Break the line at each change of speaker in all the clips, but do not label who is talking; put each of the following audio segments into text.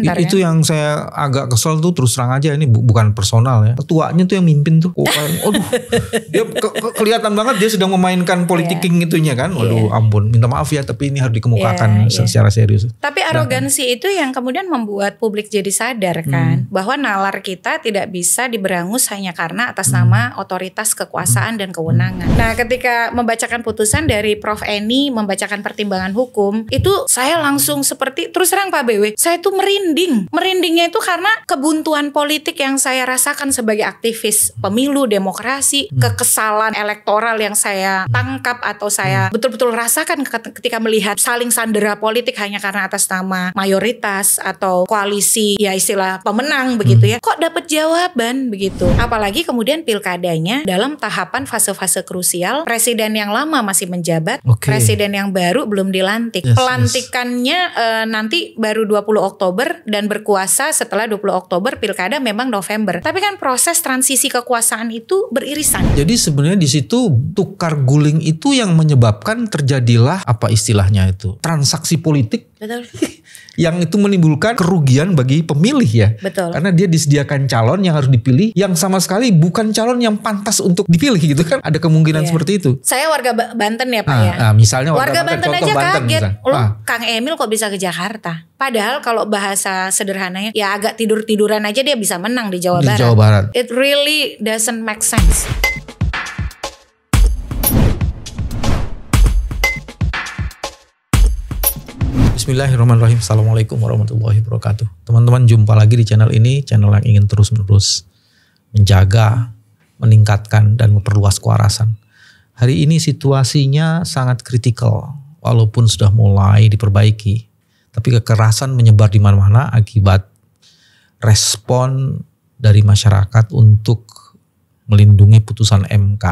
Pintar
itu
kan?
yang saya agak kesel tuh terus terang aja ini bu- bukan personal ya. Ketuanya tuh yang mimpin tuh. Oh, aduh, dia ke- ke- kelihatan banget dia sedang memainkan politicking itunya kan. Waduh, ampun, minta maaf ya tapi ini harus dikemukakan
Iya, iya.
secara serius.
Tapi arogansi itu yang kemudian membuat publik jadi sadar kan bahwa nalar kita tidak bisa diberangus hanya karena atas nama otoritas kekuasaan dan kewenangan. Nah, ketika membacakan putusan dari Prof Eni membacakan pertimbangan hukum, itu saya langsung seperti terus terang Pak BW, saya tuh merinding. Merindingnya itu karena kebuntuan politik yang saya rasakan sebagai aktivis pemilu, demokrasi, kekesalan elektoral yang saya tangkap atau saya betul-betul rasakan ket- ketika melihat saling sandera politik hanya karena atas nama mayoritas atau koalisi ya istilah pemenang begitu ya. Kok dapat jawaban begitu? Apalagi kemudian pilkadanya dalam tahapan fase-fase krusial, presiden yang lama masih menjabat,
Oke.
presiden yang baru belum dilantik.
Yes, yes.
Pelantikannya eh, nanti baru 20 Oktober dan berkuasa setelah 20 Oktober pilkada memang November. Tapi kan proses transisi kekuasaan itu beririsan.
Jadi sebenarnya di situ tukar guling itu yang menyebabkan terjadilah apa istilahnya itu transaksi politik
Betul.
yang itu menimbulkan kerugian bagi pemilih ya.
Betul.
Karena dia disediakan calon yang harus dipilih yang sama sekali bukan calon yang pantas untuk dipilih gitu kan. Ada kemungkinan
Iya.
seperti itu.
Saya warga Ba- Banten ya Pak
Ah,
ya.
ah, misalnya
Warga Banten,
contoh
aja
Banten
kaget.
misal.
Loh,
Ah,
Kang Emil kok bisa ke Jakarta? Padahal kalau bahasa sederhananya ya agak tidur-tiduran aja dia bisa menang di Jawa
di
Barat.
Jawa Barat.
It really doesn't make sense.
Bismillahirrahmanirrahim. Assalamualaikum warahmatullahi wabarakatuh. Teman-teman jumpa lagi di channel ini, channel yang ingin terus-menerus menjaga, meningkatkan dan memperluas kewarasan. Hari ini situasinya sangat kritikal, walaupun sudah mulai diperbaiki, tapi kekerasan menyebar di mana-mana akibat respon dari masyarakat untuk melindungi putusan MK.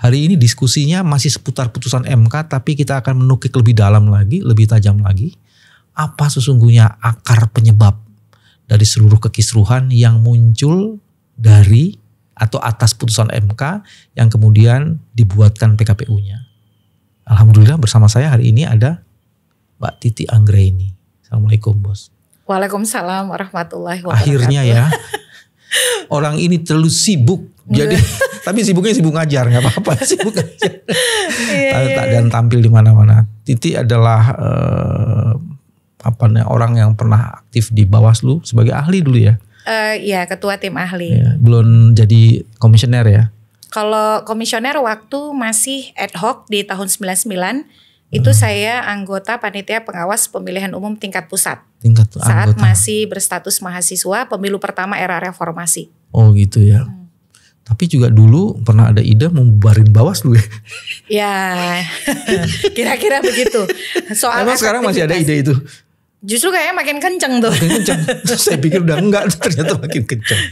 Hari ini diskusinya masih seputar putusan MK, tapi kita akan menukik lebih dalam lagi, lebih tajam lagi. Apa sesungguhnya akar penyebab dari seluruh kekisruhan yang muncul dari atau atas putusan MK yang kemudian dibuatkan PKPU-nya. Alhamdulillah bersama saya hari ini ada Mbak Titi Anggraini. Assalamualaikum bos.
Waalaikumsalam warahmatullahi wabarakatuh.
Akhirnya ya orang ini terlalu sibuk. Jadi tapi sibuknya sibuk ngajar nggak apa-apa sibuk ngajar.
Iya,
Tak- tak- dan tampil di mana-mana. Titi adalah eh, apa nih orang yang pernah aktif di Bawaslu sebagai ahli dulu ya.
Eh, ya ketua tim ahli.
Ya, belum jadi komisioner ya.
Kalau komisioner waktu masih ad hoc di tahun 99 itu saya anggota panitia pengawas pemilihan umum tingkat pusat
Tingkat
saat
anggota.
masih berstatus mahasiswa pemilu pertama era reformasi.
Oh gitu ya.
Hmm.
Tapi juga dulu pernah ada ide membubarin Bawaslu ya.
Ya, kira-kira begitu. Soal
Emang sekarang masih ada ide itu.
Justru kayaknya makin kenceng tuh.
makin kencang. Saya pikir udah enggak, ternyata makin kencang.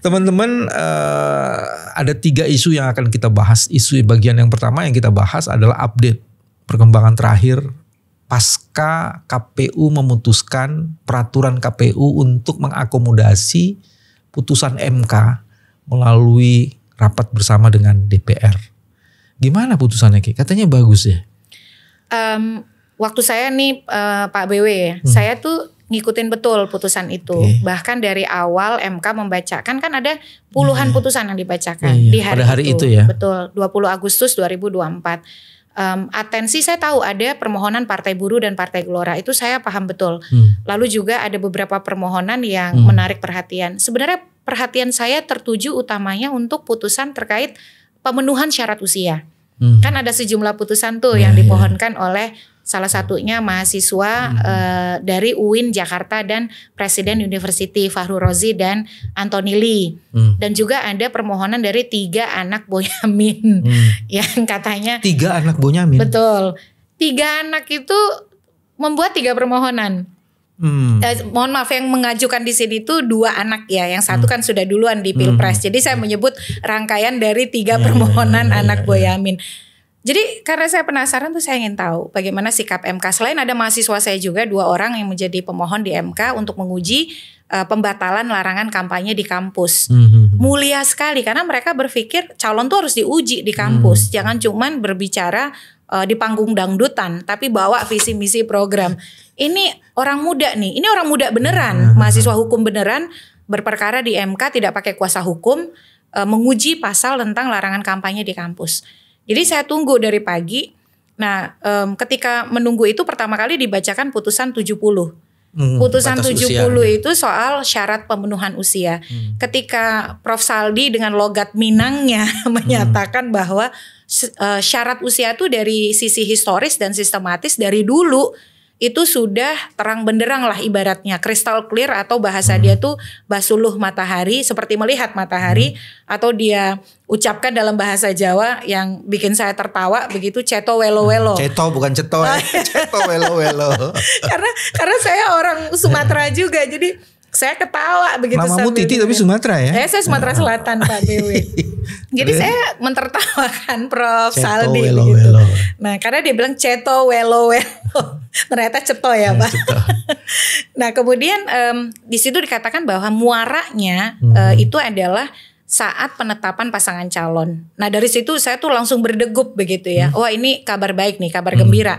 Teman-teman, eh, ada tiga isu yang akan kita bahas. Isu bagian yang pertama yang kita bahas adalah update perkembangan terakhir pasca KPU memutuskan peraturan KPU untuk mengakomodasi putusan MK melalui rapat bersama dengan DPR. Gimana putusannya Ki? Katanya bagus ya.
Em, waktu saya nih eh, Pak BW ya, saya tuh ngikutin betul putusan itu.
Hmm. Oke.
Bahkan dari awal MK membacakan kan ada puluhan putusan yang dibacakan
Iya, iya.
di hari,
Pada hari itu ya.
Betul, 20 Agustus 2024. Em, atensi saya tahu ada permohonan Partai Buruh dan Partai Gelora itu saya paham betul.
Hmm.
Lalu juga ada beberapa permohonan yang
Hmm.
menarik perhatian. Sebenarnya perhatian saya tertuju utamanya untuk putusan terkait pemenuhan syarat usia.
Hmm.
Kan ada sejumlah putusan tuh
Ya,
yang
ya.
dipohonkan oleh salah satunya mahasiswa
Hmm.
eh, dari UIN Jakarta dan Presiden University Fahru Rozi dan Antoni Lee.
Hmm.
Dan juga ada permohonan dari tiga anak Boyamin
Hmm.
yang katanya
Tiga anak Bonyamin.
betul. Tiga anak itu membuat tiga permohonan.
Hmm.
Eh, mohon maaf yang mengajukan di sini tuh dua anak ya, yang
Hmm.
satu kan sudah duluan di pilpres. Jadi saya menyebut rangkaian dari tiga
Ya,
permohonan
ya, ya,
anak
ya.
Boyamin. Jadi karena saya penasaran tuh saya ingin tahu bagaimana sikap MK. Selain ada mahasiswa saya juga dua orang yang menjadi pemohon di MK untuk menguji eh, pembatalan larangan kampanye di kampus.
Hmm, hmm, hmm.
Mulia sekali karena mereka berpikir calon tuh harus diuji di kampus, jangan cuman berbicara eh, di panggung dangdutan, tapi bawa visi misi program. ini orang muda nih, ini orang muda beneran, mahasiswa hukum beneran berperkara di MK tidak pakai kuasa hukum e, menguji pasal tentang larangan kampanye di kampus. Jadi saya tunggu dari pagi. Nah, em, ketika menunggu itu pertama kali dibacakan putusan 70.
Hmm,
Putusan
batas
70
usia.
itu soal syarat pemenuhan usia. Ketika Prof Saldi dengan logat Minangnya menyatakan bahwa eh, syarat usia itu dari sisi historis dan sistematis dari dulu itu sudah terang benderang lah ibaratnya crystal clear atau bahasa dia tuh basuluh matahari seperti melihat matahari atau dia ucapkan dalam bahasa Jawa yang bikin saya tertawa begitu ceto welo welo
Ceto bukan ceto ya. Ceto welo welo.
karena karena saya orang Sumatera juga jadi saya ketawa begitu sambil
Titi tapi. Sumatera ya?
Eh, saya Sumatera Selatan Pak BW. Jadi saya mentertawakan Prof
Ceto
Saldi
welo
begitu.
welo.
Nah, karena dia bilang ceto welo welo. Ternyata ceto ya, Pak.
Ceto.
nah, kemudian em, di situ dikatakan bahwa muaranya
Hmm.
eh, itu adalah saat penetapan pasangan calon. Nah, dari situ saya tuh langsung berdegup begitu ya.
Hmm.
Wah, ini kabar baik nih, kabar gembira.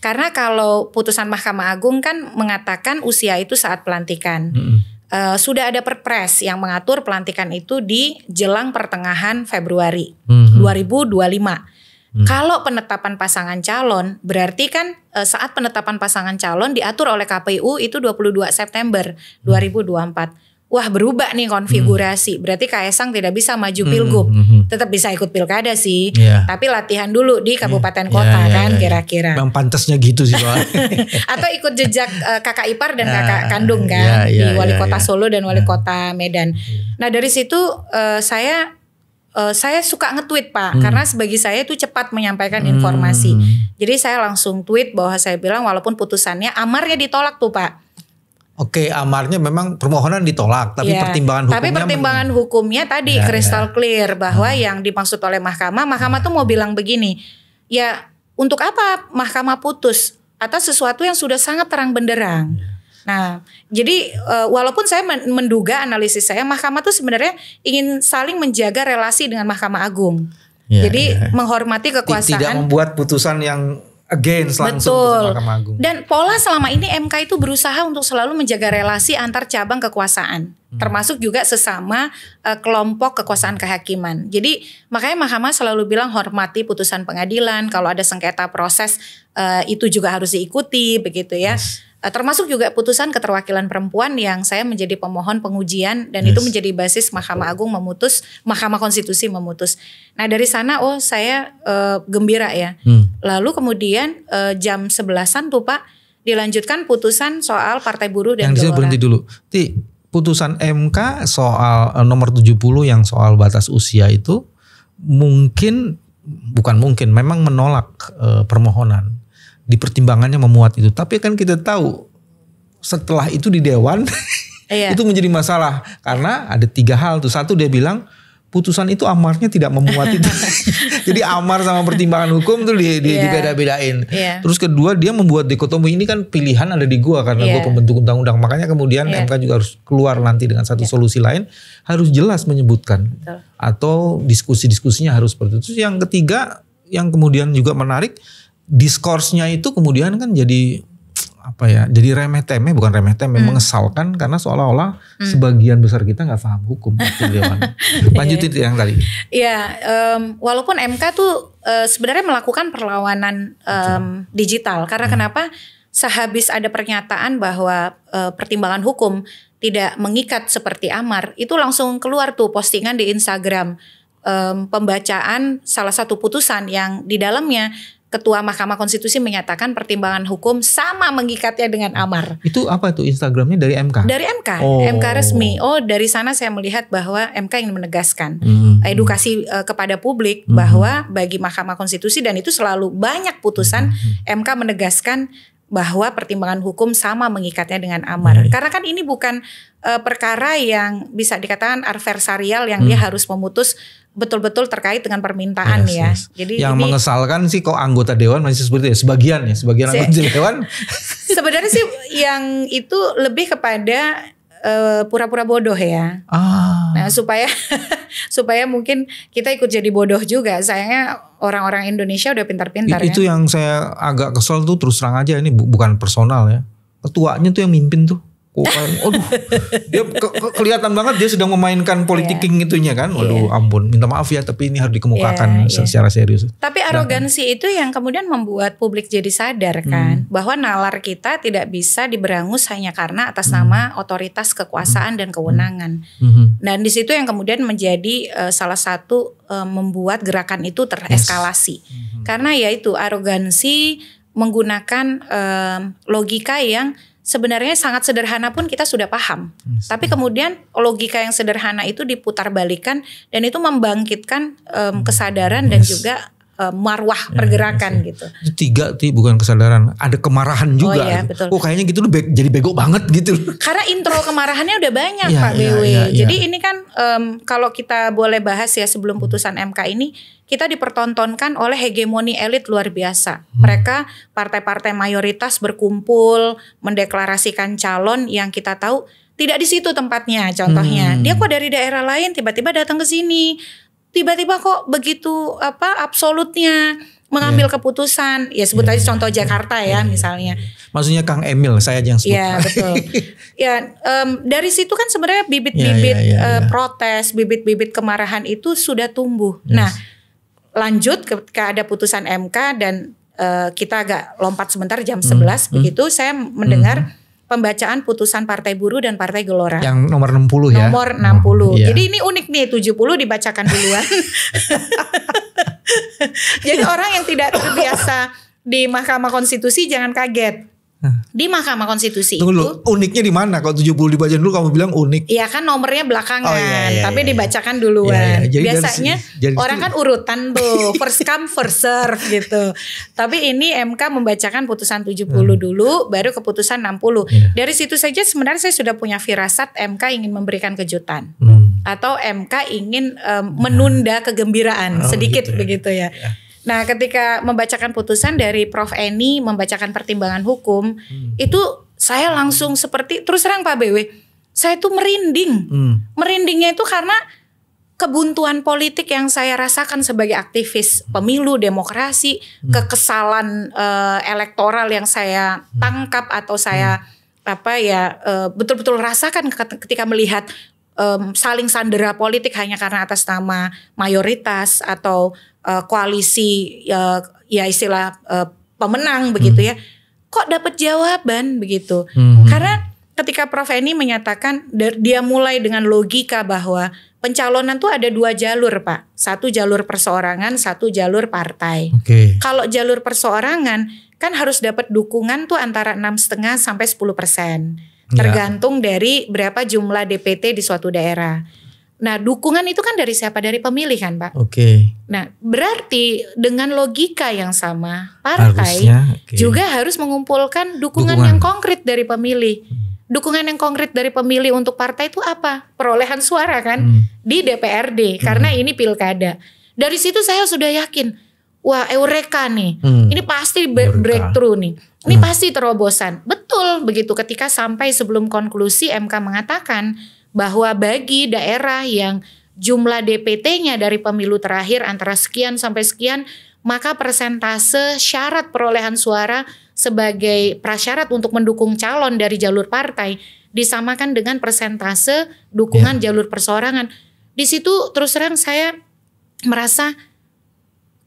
Karena kalau putusan Mahkamah Agung kan mengatakan usia itu saat pelantikan.
Mm-mm.
Eh, sudah ada perpres yang mengatur pelantikan itu di jelang pertengahan Februari
Mhm.
2025. Kalau penetapan pasangan calon berarti kan eh, saat penetapan pasangan calon diatur oleh KPU itu 22 September 2024. Wah berubah nih konfigurasi. Berarti Kaisang tidak bisa maju pilgub.
mhm.
Tetap bisa ikut pilkada sih.
Iya.
Tapi latihan dulu di kabupaten
Iya,
kota
iya,
kan
iya.
kira-kira.
Memang pantasnya gitu sih Pak.
Atau ikut jejak eh, kakak ipar dan kakak kandung
iya,
kan
iya,
di wali
iya,
kota
iya.
Solo dan wali kota Medan. Nah dari situ eh, saya eh, saya suka nge-tweet pak karena sebagai saya itu cepat menyampaikan informasi. Jadi saya langsung tweet bahwa saya bilang walaupun putusannya amarnya ditolak tuh pak.
Oke, amarnya memang permohonan ditolak, tapi
Iya.
pertimbangan hukumnya
Tapi pertimbangan hukumnya tadi
Ya,
crystal clear bahwa yang dimaksud oleh mahkamah, mahkamah tuh mau bilang begini, ya untuk apa mahkamah putus atas sesuatu yang sudah sangat terang benderang.
Iya.
Nah, jadi eh, walaupun saya men- menduga analisis saya, mahkamah tuh sebenarnya ingin saling menjaga relasi dengan Mahkamah Agung.
Iya,
jadi
iya.
menghormati
Ti-
kekuasaan.
tidak membuat putusan yang against langsung
Betul.
putusan Mahkamah Agung.
Dan pola selama ini MK itu berusaha untuk selalu menjaga relasi antar cabang kekuasaan,
Hmm.
termasuk juga sesama eh, kelompok kekuasaan kehakiman. Jadi makanya Mahkamah selalu bilang hormati putusan pengadilan. Kalau ada sengketa proses eh, itu juga harus diikuti, begitu ya. Eh, termasuk juga putusan keterwakilan perempuan yang saya menjadi pemohon pengujian dan itu
Yes.
menjadi basis Mahkamah Agung memutus, Mahkamah Konstitusi memutus. Nah dari sana oh saya eh, gembira ya.
Hmm.
Lalu kemudian eh, jam 11-an tuh Pak dilanjutkan putusan soal Partai Buruh dan
Yang
Gelora.
berhenti dulu. Ti, putusan MK soal eh, nomor 70 yang soal batas usia itu mungkin bukan mungkin memang menolak eh, permohonan. Di pertimbangannya memuat itu. Tapi kan kita tahu setelah itu di dewan
Iya.
itu menjadi masalah karena ada tiga hal tuh. Satu dia bilang putusan itu amarnya tidak memuat itu. Jadi amar sama pertimbangan hukum tuh di, di,
Iya.
dibeda-bedain.
Iya.
Terus kedua dia membuat dikotomi ini kan pilihan ada di gua karena
Iya.
gua pembentuk undang-undang. Makanya kemudian
Iya.
MK juga harus keluar nanti dengan satu solusi lain harus jelas menyebutkan
Betul.
atau diskusi-diskusinya harus seperti itu. Terus yang ketiga yang kemudian juga menarik diskorsnya itu kemudian kan jadi apa ya jadi remeh temeh bukan remeh temeh
Hmm.
mengesalkan karena seolah-olah sebagian besar kita nggak paham hukum di dewan. lanjutin yang tadi.
Iya, em, walaupun MK tuh eh, sebenarnya melakukan perlawanan em, digital. karena kenapa? Sehabis ada pernyataan bahwa eh, pertimbangan hukum tidak mengikat seperti amar, itu langsung keluar tuh postingan di Instagram. Em, pembacaan salah satu putusan yang di dalamnya Ketua Mahkamah Konstitusi menyatakan pertimbangan hukum sama mengikatnya dengan amar.
itu apa itu Instagramnya dari MK
Dari MK,
Oh.
MK resmi. Oh, dari sana saya melihat bahwa MK ingin menegaskan
Hmm.
edukasi eh, kepada publik
Mhm.
bahwa bagi Mahkamah Konstitusi dan itu selalu banyak putusan
Mhm.
MK menegaskan bahwa pertimbangan hukum sama mengikatnya dengan amar.
Baik.
Karena kan ini bukan eh, perkara yang bisa dikatakan adversarial yang dia harus memutus betul-betul terkait dengan permintaan
Yes,
ya.
yes.
Jadi
yang
ini
mengesalkan sih kok anggota dewan masih seperti itu sebagian ya sebagian
Se-
anggota dewan
sebenarnya sih yang itu lebih kepada eh, pura-pura bodoh ya.
Ah.
Nah, supaya supaya mungkin kita ikut jadi bodoh juga. Sayangnya orang-orang Indonesia udah pintar-pintar
Itu
ya.
yang saya agak kesel tuh terus terang aja ini bu- bukan personal ya. Ketuanya tuh yang mimpin tuh. Kayak, aduh, dia ke- ke- kelihatan banget dia sedang memainkan politiking itunya kan. Waduh, ampun, minta maaf ya, tapi ini harus dikemukakan
Iya, iya.
secara serius.
Tapi arogansi itu yang kemudian membuat publik jadi sadar kan bahwa nalar kita tidak bisa diberangus hanya karena atas nama otoritas kekuasaan dan kewenangan.
Mhm.
Dan di situ yang kemudian menjadi eh, salah satu eh, membuat gerakan itu tereskalasi. Karena yaitu arogansi menggunakan em, logika yang sebenarnya sangat sederhana pun kita sudah paham. Tapi kemudian logika yang sederhana itu diputarbalikkan dan itu membangkitkan em, kesadaran dan
Yes.
juga em, marwah pergerakan gitu.
Itu tiga ti bukan kesadaran, ada kemarahan juga.
iya,
gitu.
betul.
Oh kayaknya gitu lu be- jadi bego banget gitu.
Karena intro kemarahannya udah banyak
Iya,
Pak
iya,
BW.
iya, iya.
Jadi ini kan em, kalau kita boleh bahas ya sebelum putusan MK ini kita dipertontonkan oleh hegemoni elit luar biasa.
Hmm.
Mereka partai-partai mayoritas berkumpul mendeklarasikan calon yang kita tahu tidak di situ tempatnya. Contohnya,
Hmm.
dia kok dari daerah lain tiba-tiba datang ke sini. Tiba-tiba kok begitu apa absolutnya mengambil keputusan. Ya sebut
Iya,
aja contoh Jakarta ya misalnya.
Maksudnya Kang Emil, saya aja yang sebut.
Iya betul. ya em, dari situ kan sebenarnya bibit-bibit
Iya, iya, iya,
eh,
iya.
protes, bibit-bibit kemarahan itu sudah tumbuh. Nah, lanjut ketika ada putusan MK dan eh, kita agak lompat sebentar jam
Hmm,
11 begitu saya mendengar pembacaan putusan Partai Buruh dan Partai Gelora.
Yang nomor 60 ya.
Nomor 60.
Iya.
Jadi ini unik nih 70 dibacakan duluan. Jadi orang yang tidak terbiasa di Mahkamah Konstitusi jangan kaget. Di Mahkamah Konstitusi
Tunggu
itu
dulu, uniknya di mana? Kalau 70 dibacain dulu kamu bilang unik.
Iya kan nomornya belakangan,
Oh, iya, iya,
tapi
iya.
dibacakan duluan.
Iya, iya. Jadi
Biasanya
jadi
orang
itu-
kan urutan tuh, first come first serve gitu. Tapi ini MK membacakan putusan 70 dulu, baru keputusan 60.
Hmm. Iya.
Dari situ saja sebenarnya saya sudah punya firasat MK ingin memberikan kejutan
Hmm.
atau MK ingin em, menunda kegembiraan
Oh,
sedikit
gitu ya.
begitu ya. Nah, ketika membacakan putusan dari Prof Eni membacakan pertimbangan hukum,
Hmm.
itu saya langsung seperti terus terang Pak BW, saya tuh merinding.
Hmm.
Merindingnya itu karena kebuntuan politik yang saya rasakan sebagai aktivis pemilu demokrasi,
Hmm.
kekesalan eh, elektoral yang saya tangkap atau saya apa ya eh, betul-betul rasakan ket- ketika melihat em, saling sandera politik hanya karena atas nama mayoritas atau eh, koalisi eh, ya istilah eh, pemenang begitu ya. Kok dapat jawaban begitu?
Hmm.
Karena ketika Prof Eni menyatakan dia mulai dengan logika bahwa pencalonan tuh ada dua jalur Pak. Satu jalur perseorangan, satu jalur partai.
Oke.
Kalau jalur perseorangan kan harus dapat dukungan tuh antara enam setengah sampai 10 persen.
Ya.
Tergantung dari berapa jumlah DPT di suatu daerah. Nah dukungan itu kan dari siapa? Dari pemilih kan Pak.
Oke.
Nah berarti dengan logika yang sama partai
Harusnya oke.
juga harus mengumpulkan dukungan,
Dukungan.
yang konkret dari pemilih. Dukungan yang konkret dari pemilih untuk partai itu apa? Perolehan suara kan
Hmm.
di DPRD karena ini pilkada. Dari situ saya sudah yakin, wah eureka nih.
Hmm.
Ini pasti
Eureka.
breakthrough nih. Ini pasti terobosan. Betul begitu ketika sampai sebelum konklusi MK mengatakan bahwa bagi daerah yang jumlah DPT-nya dari pemilu terakhir antara sekian sampai sekian, maka persentase syarat perolehan suara sebagai prasyarat untuk mendukung calon dari jalur partai disamakan dengan persentase dukungan jalur perseorangan. Di situ terus terang saya merasa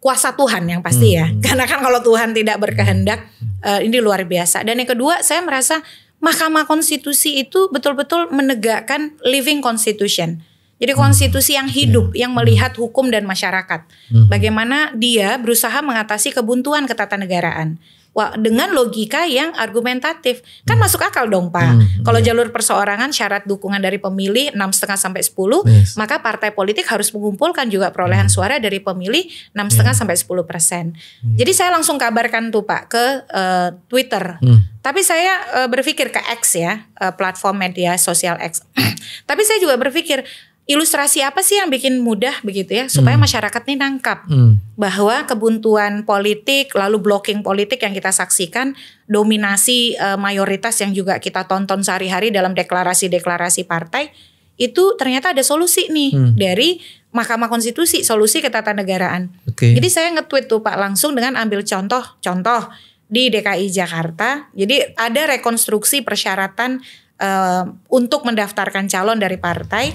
kuasa Tuhan yang pasti ya.
Hmm.
Karena kan kalau Tuhan tidak berkehendak eh, ini luar biasa. Dan yang kedua saya merasa Mahkamah Konstitusi itu betul-betul menegakkan living constitution. Jadi konstitusi yang hidup, yang melihat hukum dan masyarakat.
Hmm.
Bagaimana dia berusaha mengatasi kebuntuan ketatanegaraan. Wah, dengan logika yang argumentatif. Kan masuk akal dong, Pak.
Hmm,
Kalau
iya.
jalur perseorangan syarat dukungan dari pemilih 6,5 sampai 10,
Yes.
maka partai politik harus mengumpulkan juga perolehan suara dari pemilih 6,5 sampai 10 persen. Jadi saya langsung kabarkan tuh Pak ke eh, Twitter.
Hmm.
Tapi saya eh, berpikir ke X ya, eh, platform media sosial X. Tapi saya juga berpikir ilustrasi apa sih yang bikin mudah begitu ya supaya masyarakat ini nangkap.
Hmm.
bahwa kebuntuan politik lalu blocking politik yang kita saksikan dominasi uh, mayoritas yang juga kita tonton sehari-hari dalam deklarasi-deklarasi partai itu ternyata ada solusi nih hmm. dari Mahkamah Konstitusi solusi ketatanegaraan. Okay. Jadi saya nge-tweet tuh Pak langsung dengan ambil contoh contoh di DKI Jakarta. Jadi ada rekonstruksi persyaratan uh, untuk mendaftarkan calon dari partai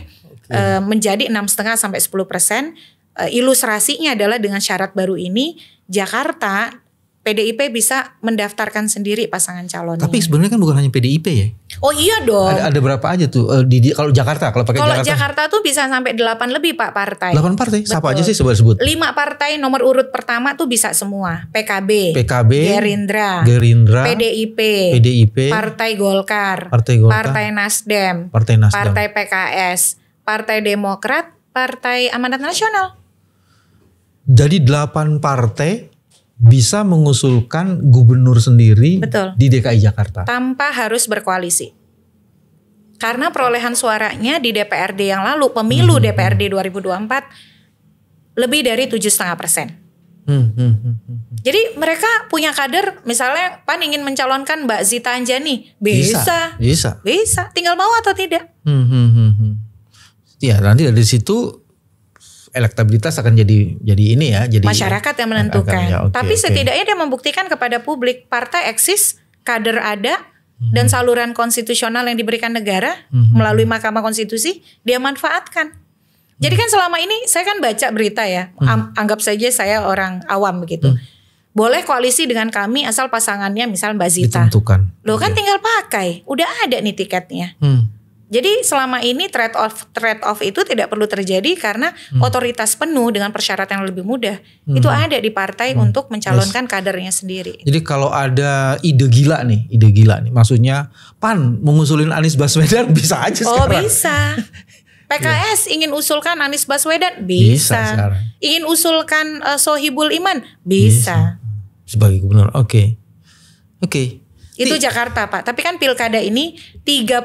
okay. uh, menjadi enam setengah sampai 10 persen. Uh, ilustrasinya adalah dengan syarat baru ini Jakarta PDIP bisa mendaftarkan sendiri pasangan calon.
Tapi sebenarnya kan bukan hanya PDIP ya.
Oh iya dong.
Ada, ada berapa aja tuh uh, di, di kalau Jakarta kalau pakai
Jakarta. Kalau Jakarta tuh bisa sampai 8 lebih Pak partai.
8 partai. Betul. Siapa aja sih sebut sebut?
5 partai nomor urut pertama tuh bisa semua. PKB,
PKB,
Gerindra,
Gerindra,
PDIP,
PDIP,
Partai Golkar,
Partai Golkar,
Partai Nasdem,
Partai Nasdem,
Partai PKS, Partai Demokrat, Partai Amanat Nasional.
Jadi 8 partai bisa mengusulkan gubernur sendiri
Betul.
di DKI Jakarta
tanpa harus berkoalisi. Karena perolehan suaranya di DPRD yang lalu pemilu hmm. DPRD 2024 lebih dari tujuh setengah persen. Hmm, hmm, hmm. Jadi mereka punya kader, misalnya Pan ingin mencalonkan Mbak Zita Anjani, bisa,
bisa, bisa,
bisa. tinggal mau atau tidak.
Hmm, hmm, hmm, hmm. Ya nanti dari situ elektabilitas akan jadi jadi ini ya jadi
masyarakat yang menentukan. Akan, ya, okay, Tapi okay. setidaknya dia membuktikan kepada publik partai eksis, kader ada hmm. dan saluran konstitusional yang diberikan negara hmm. melalui Mahkamah Konstitusi dia manfaatkan. Jadi kan selama ini saya kan baca berita ya, hmm. anggap saja saya orang awam begitu. Hmm. Boleh koalisi dengan kami asal pasangannya misal Mbak Zita.
Ditentukan.
Lo kan tinggal pakai, udah ada nih tiketnya. Hmm. Jadi selama ini trade off trade off itu tidak perlu terjadi karena hmm. otoritas penuh dengan persyaratan yang lebih mudah hmm. itu ada di partai hmm. untuk mencalonkan yes. kadernya sendiri.
Jadi kalau ada ide gila nih, ide gila nih, maksudnya PAN mengusulin Anies Baswedan bisa aja
oh,
sekarang.
Oh bisa. PKS yeah. ingin usulkan Anies Baswedan bisa. bisa ingin usulkan uh, Sohibul Iman bisa.
bisa. Sebagai gubernur, oke, okay. oke. Okay.
Itu Jakarta Pak. Tapi kan pilkada ini 37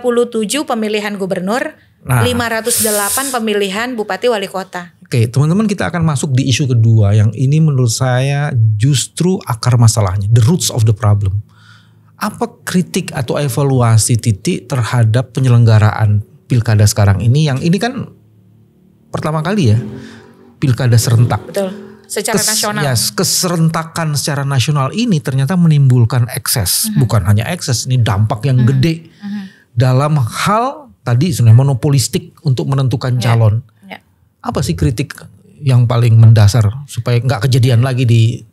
pemilihan gubernur, nah. 508 pemilihan bupati wali kota.
Oke, teman-teman kita akan masuk di isu kedua yang ini menurut saya justru akar masalahnya, the roots of the problem. Apa kritik atau evaluasi titik terhadap penyelenggaraan pilkada sekarang ini yang ini kan pertama kali ya pilkada serentak.
Betul secara Kes, nasional.
Yes, keserentakan secara nasional ini ternyata menimbulkan ekses, mm-hmm. bukan hanya ekses, ini dampak yang mm-hmm. gede mm-hmm. dalam hal tadi sebenarnya monopolistik untuk menentukan yeah. calon. Yeah. Apa sih kritik yang paling mendasar supaya nggak kejadian lagi di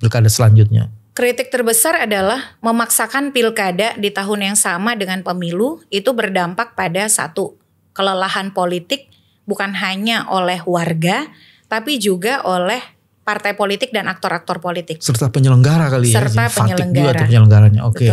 pilkada selanjutnya?
Kritik terbesar adalah memaksakan pilkada di tahun yang sama dengan pemilu itu berdampak pada satu kelelahan politik bukan hanya oleh warga tapi juga oleh partai politik dan aktor-aktor politik.
Serta penyelenggara kali
Serta ya. Serta penyelenggara.
Juga penyelenggaranya. Oke. Okay.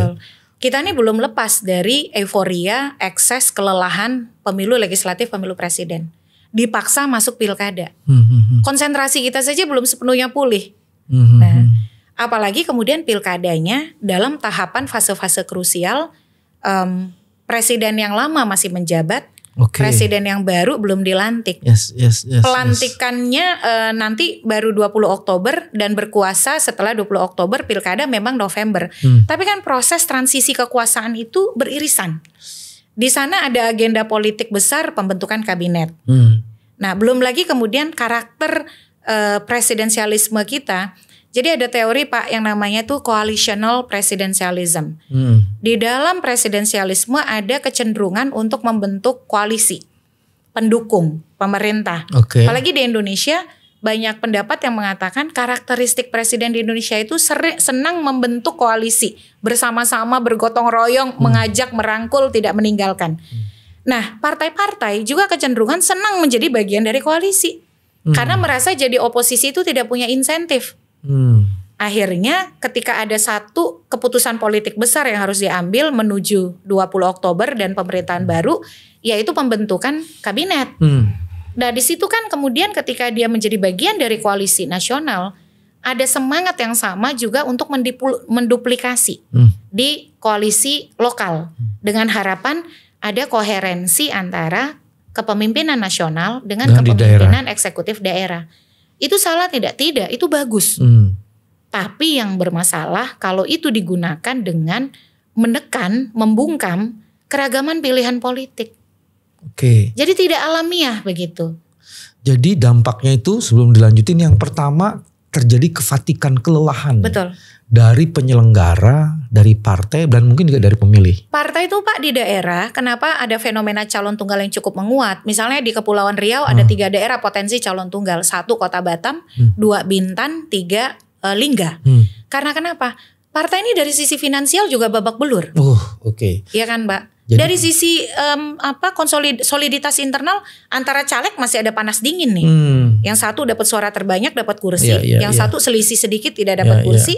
Kita ini belum lepas dari euforia, ekses, kelelahan pemilu legislatif, pemilu presiden. Dipaksa masuk pilkada. Hmm, hmm, hmm. Konsentrasi kita saja belum sepenuhnya pulih. Hmm, hmm nah, hmm. apalagi kemudian pilkadanya dalam tahapan fase-fase krusial, um, presiden yang lama masih menjabat, Okay. Presiden yang baru belum dilantik.
Yes, yes, yes.
Pelantikannya yes. Uh, nanti baru 20 Oktober dan berkuasa setelah 20 Oktober pilkada memang November. Hmm. Tapi kan proses transisi kekuasaan itu beririsan. Di sana ada agenda politik besar pembentukan kabinet. Hmm. Nah, belum lagi kemudian karakter uh, presidensialisme kita jadi ada teori Pak yang namanya tuh coalitional presidentialism. Hmm. Di dalam presidensialisme ada kecenderungan untuk membentuk koalisi pendukung pemerintah.
Okay.
Apalagi di Indonesia banyak pendapat yang mengatakan karakteristik presiden di Indonesia itu sering senang membentuk koalisi bersama-sama bergotong royong, hmm. mengajak, merangkul, tidak meninggalkan. Hmm. Nah, partai-partai juga kecenderungan senang menjadi bagian dari koalisi. Hmm. Karena merasa jadi oposisi itu tidak punya insentif. Hmm. Akhirnya ketika ada satu keputusan politik besar yang harus diambil menuju 20 Oktober dan pemerintahan baru yaitu pembentukan kabinet. Hmm. Nah, di situ kan kemudian ketika dia menjadi bagian dari koalisi nasional ada semangat yang sama juga untuk menduplikasi hmm. di koalisi lokal hmm. dengan harapan ada koherensi antara kepemimpinan nasional dengan, dengan kepemimpinan eksekutif daerah Itu salah tidak? Tidak, itu bagus.
Hmm.
Tapi yang bermasalah kalau itu digunakan dengan menekan, membungkam keragaman pilihan politik.
Oke.
Jadi tidak alamiah begitu.
Jadi dampaknya itu sebelum dilanjutin yang pertama terjadi kefatikan kelelahan.
Betul.
dari penyelenggara, dari partai dan mungkin juga dari pemilih.
Partai itu Pak di daerah, kenapa ada fenomena calon tunggal yang cukup menguat? Misalnya di Kepulauan Riau ada
Hmm.
tiga daerah potensi calon tunggal, satu Kota Batam,
Hmm.
dua Bintan, tiga eh, Lingga.
Hmm.
Karena kenapa? Partai ini dari sisi finansial juga babak belur,
Uh, oke.
Iya kan Mbak?
Jadi-
dari sisi em, apa konsolid soliditas internal antara caleg masih ada panas dingin nih.
Hmm.
Yang satu dapat suara terbanyak dapat kursi,
Iya, iya,
yang
iya.
satu selisih sedikit tidak dapat
Iya,
kursi.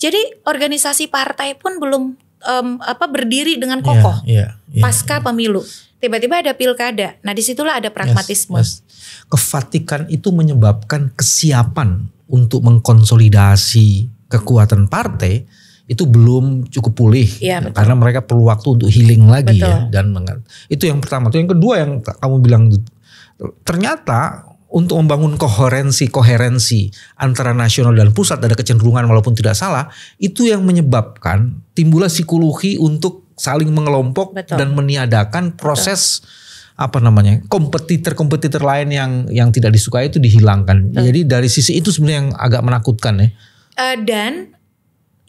Jadi organisasi partai pun belum em, apa berdiri dengan kokoh
iya, iya.
pasca pemilu. Tiba-tiba ada pilkada. Nah di situlah ada pragmatisme.
Yes, yes. Kefatikan itu menyebabkan kesiapan untuk mengkonsolidasi kekuatan partai itu belum cukup pulih
Iya, betul.
karena mereka perlu waktu untuk healing lagi ya
Betul.
dan itu yang pertama. Itu yang kedua yang kamu bilang ternyata untuk membangun koherensi koherensi antara nasional dan pusat ada kecenderungan walaupun tidak salah itu yang menyebabkan timbullah psikologi untuk saling mengelompok
Betul.
dan meniadakan proses apa namanya kompetitor-kompetitor lain yang yang tidak disukai itu dihilangkan. Jadi dari sisi itu sebenarnya yang agak menakutkan ya.
Eh, dan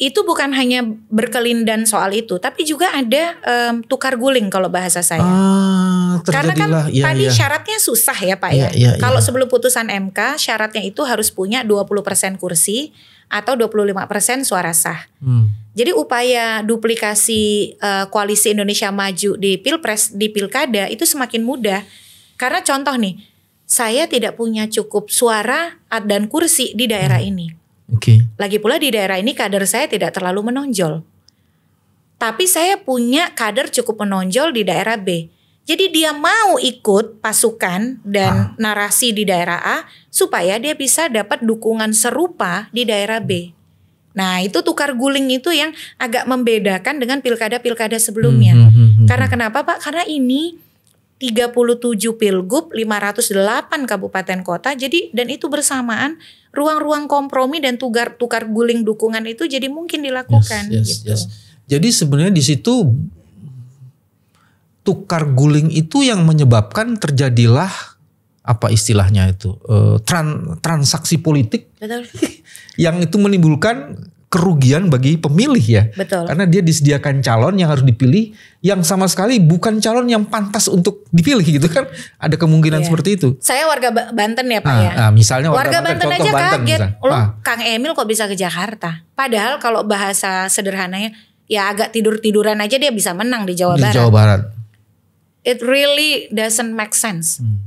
itu bukan hanya berkelindan soal itu, tapi juga ada em, tukar guling kalau bahasa saya.
Ah,
Karena kan
ya,
tadi
ya.
syaratnya susah ya Pak
Iya,
ya.
iya,
Kalau
iya.
sebelum putusan MK syaratnya itu harus punya 20% kursi atau 25% suara sah.
Hmm.
Jadi upaya duplikasi eh, koalisi Indonesia Maju di Pilpres di Pilkada itu semakin mudah. Karena contoh nih, saya tidak punya cukup suara dan kursi di daerah ini.
Oke.
Lagi pula di daerah ini kader saya tidak terlalu menonjol. Tapi saya punya kader cukup menonjol di daerah B. Jadi dia mau ikut pasukan dan narasi di daerah A supaya dia bisa dapat dukungan serupa di daerah B. Nah itu tukar guling itu yang agak membedakan dengan pilkada-pilkada sebelumnya.
Hmm, hmm, hmm, hmm.
Karena kenapa Pak? Karena ini 37 pilgub, 508 kabupaten kota. Jadi dan itu bersamaan ruang-ruang kompromi dan tukar tukar guling dukungan itu jadi mungkin dilakukan
Yes, yes,
gitu.
yes. Jadi sebenarnya di situ tukar guling itu yang menyebabkan terjadilah apa istilahnya itu eh, tran- transaksi politik
Betul.
yang itu menimbulkan kerugian bagi pemilih ya.
Betul.
Karena dia disediakan calon yang harus dipilih yang sama sekali bukan calon yang pantas untuk dipilih gitu kan. Ada kemungkinan
Iya.
seperti itu.
Saya warga Ba- Banten ya Pak
Ah,
ya.
ah, misalnya
warga Banten,
contoh
aja
Banten
kaget. Loh,
Ah,
Kang Emil kok bisa ke Jakarta? Padahal kalau bahasa sederhananya ya agak tidur-tiduran aja dia bisa menang di Jawa
di
Barat.
Jawa Barat.
It really doesn't make sense.
Hmm.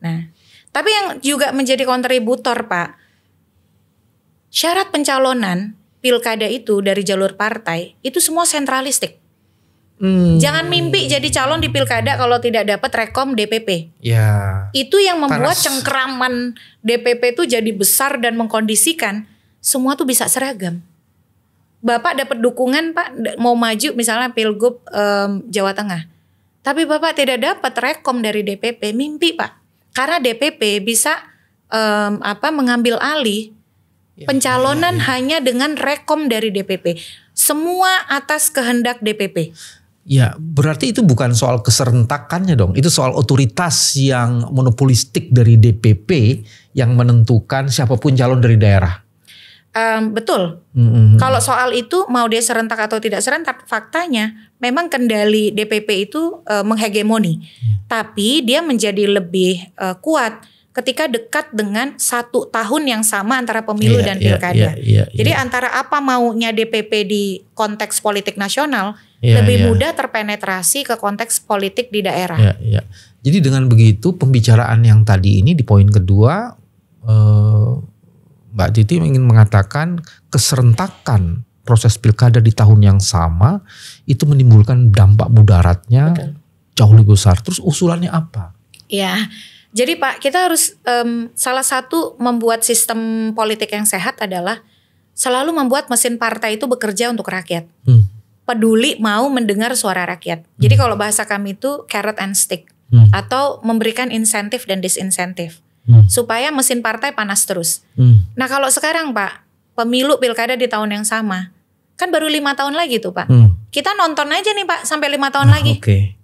Nah, tapi yang juga menjadi kontributor Pak, syarat pencalonan pilkada itu dari jalur partai itu semua sentralistik.
Hmm,
Jangan mimpi jadi calon di pilkada kalau tidak dapat rekom DPP.
ya.
Itu yang membuat
Panas.
cengkeraman DPP itu jadi besar dan mengkondisikan semua tuh bisa seragam. Bapak dapat dukungan Pak mau maju misalnya pilgub em, Jawa Tengah. Tapi Bapak tidak dapat rekom dari DPP, mimpi Pak. Karena DPP bisa em, apa mengambil alih
Ya,
pencalonan hanya dengan rekom dari DPP. Semua atas kehendak DPP.
Ya, berarti itu bukan soal keserentakannya dong. Itu soal otoritas yang monopolistik dari DPP yang menentukan siapa pun calon dari daerah.
Em, betul,
Mm-mm.
Kalau soal itu mau dia serentak atau tidak serentak, faktanya memang kendali DPP itu eh, menghegemoni. Tapi dia menjadi lebih eh, kuat ketika dekat dengan satu tahun yang sama antara pemilu
Iya,
dan
iya,
pilkada.
iya, iya,
Jadi
iya.
antara apa maunya DPP di konteks politik nasional
Iya,
lebih mudah terpenetrasi ke konteks politik di daerah.
Jadi dengan begitu pembicaraan yang tadi ini di poin kedua eh, Mbak Titi ingin mengatakan keserentakan proses pilkada di tahun yang sama itu menimbulkan dampak mudaratnya
Betul.
jauh lebih besar. Terus usulannya apa?
Ya, jadi Pak kita harus em, salah satu membuat sistem politik yang sehat adalah selalu membuat mesin partai itu bekerja untuk rakyat.
Hmm.
Peduli mau mendengar suara rakyat. Jadi kalau bahasa kami itu carrot and stick
Hmm.
atau memberikan insentif dan disinsentif.
Hmm.
supaya mesin partai panas terus.
Hmm.
Nah kalau sekarang Pak, pemilu pilkada di tahun yang sama, kan baru lima tahun lagi tuh Pak.
Hmm.
Kita nonton aja nih Pak sampai lima tahun
Ah,
lagi.
Oke.